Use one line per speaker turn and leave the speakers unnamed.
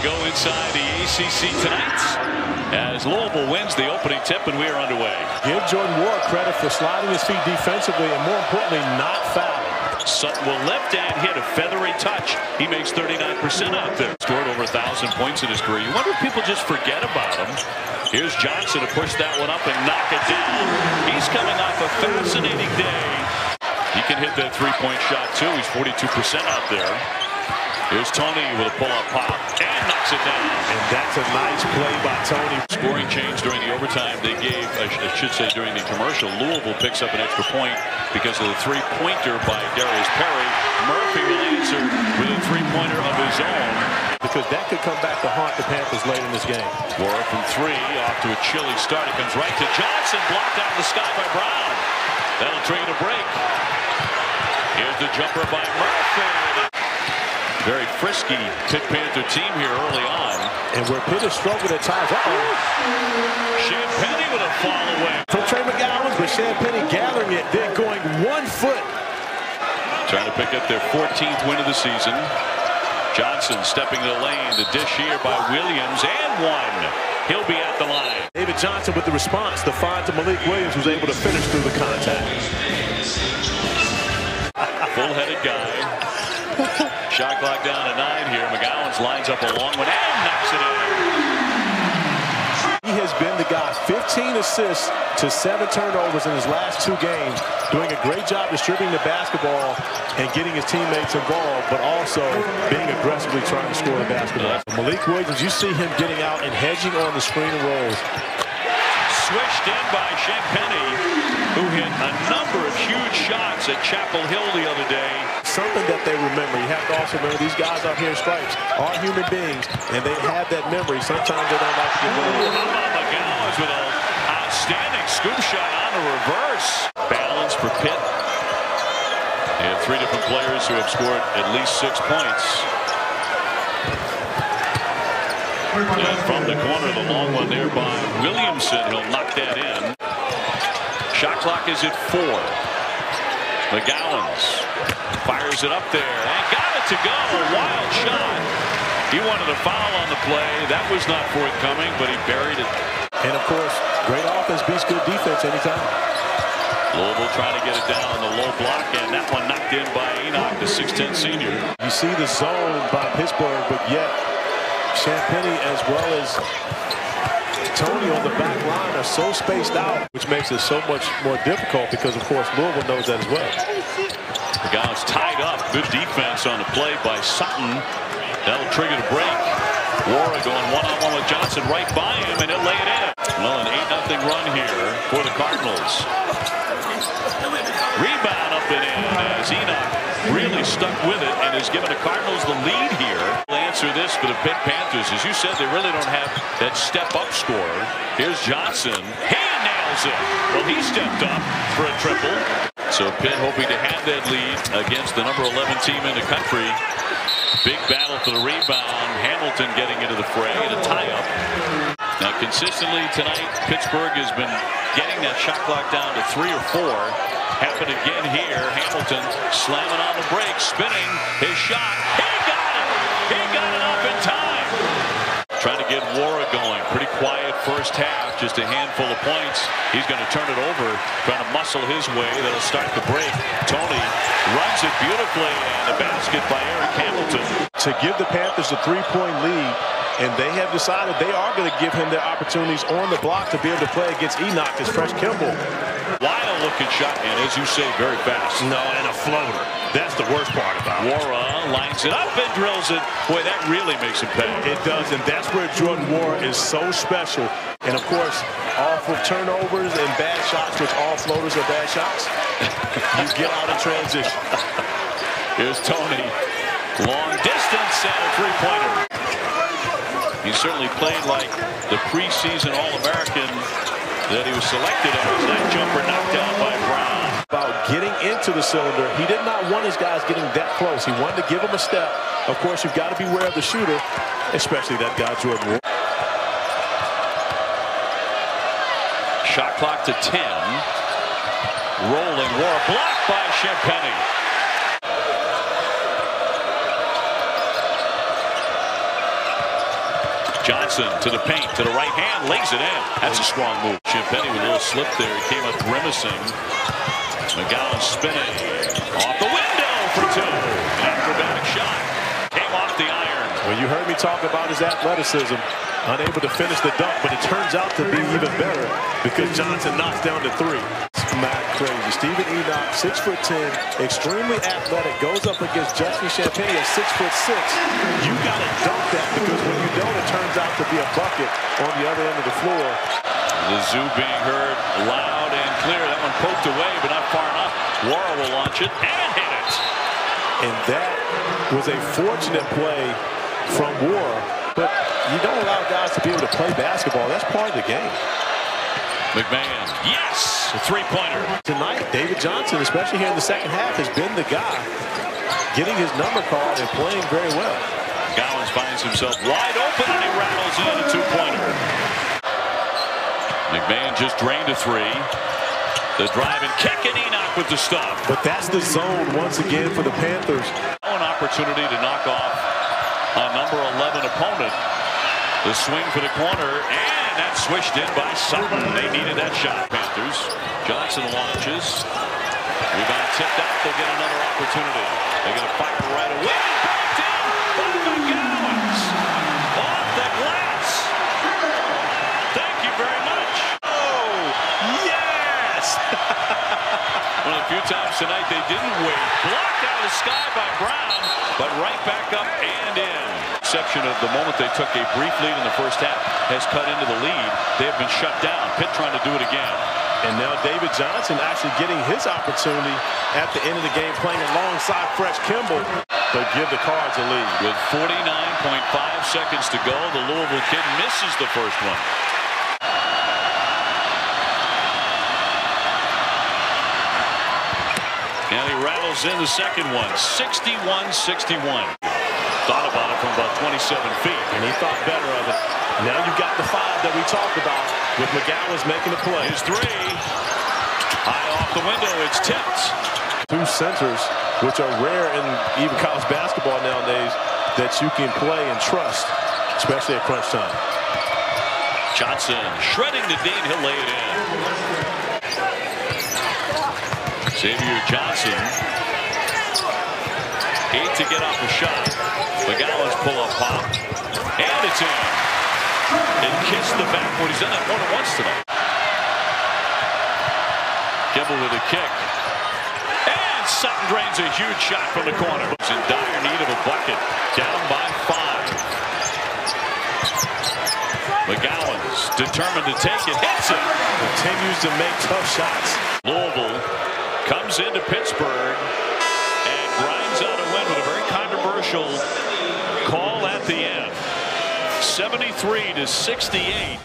to go inside the ACC tonight as Louisville wins the opening tip and we are underway.
Give Jordan Nwora credit for sliding his feet defensively and more importantly not fouling.
Sutton will lift and hit a feathery touch. He makes 39% out there. Scored over thousand points in his career. You wonder if people just forget about him. Here's Johnson to push that one up and knock it down. He's coming off a fascinating day. He can hit that three-point shot too. He's 42% out there. Here's Toney with a pull-up pop and knocks it down.
And that's a nice play by Toney.
Scoring change during the overtime they gave, I should say during the commercial. Louisville picks up an extra point because of the three-pointer by Darius Perry. Murphy will answer with a three-pointer of his own.
Because that could come back to haunt the Panthers late in this game.
Nwora from three, off to a chilly start. It comes right to Johnson, blocked out of the sky by Brown. That'll trigger a break. Here's the jumper by Murphy. Very frisky Pitt Panther team here early on.
And where Pitt has struggled at times. Uh-oh.
Champagnie with a fall away.
From Trey McGowens, but Champagnie gathering it, then going one foot.
Trying to pick up their 14th win of the season. Johnson stepping the lane. The dish here by Williams and one. He'll be at the line.
David Johnson with the response. The find to Malik Williams was able to finish through the contact.
Full-headed guy. Shot clock down to nine here. McGowens lines up a long one and knocks it in.
He has been the guy. 15 assists to seven turnovers in his last two games. Doing a great job distributing the basketball and getting his teammates involved, but also being aggressively trying to score the basketball. Uh-huh. Malik Williams, you see him getting out and hedging on the screen and rolls.
Switched in by Champagnie, who hit a number of huge shots at Chapel Hill the other day
something that they remember. You have to also remember these guys out here in stripes are human beings, and they have that memory. Sometimes they don't like to get rid of it.
McGowens with an outstanding scoop shot on a reverse. Balance for Pitt. They have three different players who have scored at least six points. And from the corner, the long one there by Williamson. He'll knock that in. Shot clock is at four. McGowens fires it up there and got it to go. A wild shot. He wanted a foul on the play. That was not forthcoming, but he buried it.
And of course, great offense beats good defense anytime.
Louisville trying to get it down on the low block, and that one knocked in by Enoch, the 6'10 senior.
You see the zone by Pittsburgh, but yet Champagnie as well as Toney on the back line are so spaced out, which makes it so much more difficult because, of course, Louisville knows that as well.
The guy's tied up. Good defense on the play by Sutton. That'll trigger the break. Nwora going one-on-one -on -one with Johnson right by him, and he'll lay it in. Well, an 8-0 run here for the Cardinals. Rebound up and in as Enoch really stuck with it and has given the Cardinals the lead here. Answer this for the Pitt Panthers. As you said, they really don't have that step-up scorer. Here's Johnson. He nails it. Well, he stepped up for a triple. So Pitt hoping to have that lead against the number 11 team in the country. Big battle for the rebound. Hamilton getting into the fray and a tie-up. Now consistently tonight, Pittsburgh has been getting that shot clock down to three or four. Happened again here. Hamilton slamming on the break, spinning his shot. He got it! He got it up in time! Trying to get Nwora going. Pretty quiet first half. Just a handful of points. He's going to turn it over. Trying to muscle his way. That'll start the break. Toney runs it beautifully. And the basket by Eric Hamilton.
To give the Panthers a three-point lead, and they have decided they are going to give him their opportunities on the block to be able to play against Enoch as Fresh Kimble.
Wild looking shot, and as you say, very fast.
No, and a floater. That's the worst part about
it. Nwora lines it up and drills it. Boy, that really makes him pay.
It does, and that's where Jordan Nwora is so special. And of course, off of turnovers and bad shots, which all floaters are bad shots, you get out of transition.
Here's Toney. Long distance and a three-pointer. He certainly played like the preseason All-American that he was selected as. That jumper knocked down by Brown.
About getting into the cylinder, he did not want his guys getting that close. He wanted to give him a step. Of course, you've got to beware of the shooter, especially that guy, Jordan.
Shot clock to 10. Rolling war blocked by Champagnie. Johnson to the paint, to the right hand, lays it in. That's a strong move. Champagnie with a little slip there. He came up grimacing. McGowan spinning. Off the window for two. Acrobatic shot. Came off the iron.
When you heard me talk about his athleticism, unable to finish the dunk, but it turns out to be even better because Johnson knocks down the three. Crazy. Steven Enoch, six foot ten, extremely athletic, goes up against Justin Champagnie at six foot six. You got to dunk that because when you don't, it turns out to be a bucket on the other end of the floor.
The zoo being heard loud and clear. That one poked away, but not far enough. Nwora will launch it and hit it.
And that was a fortunate play from War, but you don't allow guys to be able to play basketball. That's part of the game.
McMahon, yes, a three-pointer.
Tonight, David Johnson, especially here in the second half, has been the guy getting his number called and playing very well.
Gowans finds himself wide open and he rattles in a two-pointer. McMahon just drained a three. The drive and kick and Enoch with the stop.
But that's the zone once again for the Panthers.
An opportunity to knock off a number 11 opponent. The swing for the corner, and that's swished in by Sutton. They needed that shot, Panthers. Johnson launches. Rebound tipped out. They'll get another opportunity. They're going to fire right away. Backed in by McGowans. Off the glass. Thank you very much. Oh, yes! One of the few times tonight they didn't wait. Blocked out of the sky by Brown, but right back up and in. Exception of the moment they took a brief lead in the first half has cut into the lead. They have been shut down. Pitt trying to do it again.
And now David Johnson actually getting his opportunity at the end of the game playing alongside Fresh Kimble, but give the Cards a lead.
With 49.5 seconds to go, the Louisville kid misses the first one. And he rattles in the second one, 61-61. Thought about it from about 27 feet.
And he thought better of it. Now you've got the five that we talked about with McGowens making the play.
His three. High off the window. It's tipped.
Two centers, which are rare in even college basketball nowadays, that you can play and trust, especially at crunch time.
Johnson shredding the dean. He'll lay it in. Xavier Johnson. Eight to get off the shot. McGowens pull-up pop. And it's in. And kissed the backboard. He's done that more than once tonight. Kimble with a kick. And Sutton drains a huge shot from the corner. He's in dire need of a bucket. Down by five. McGowens determined to take it. Hits it.
Continues to make tough shots.
Louisville comes into Pittsburgh call at the end. 73 to 68.